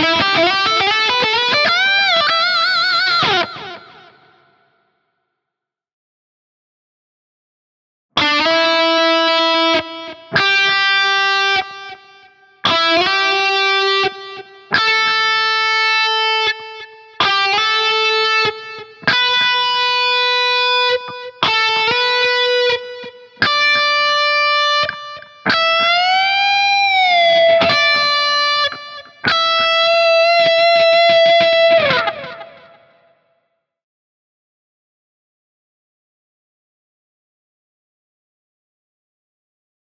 Música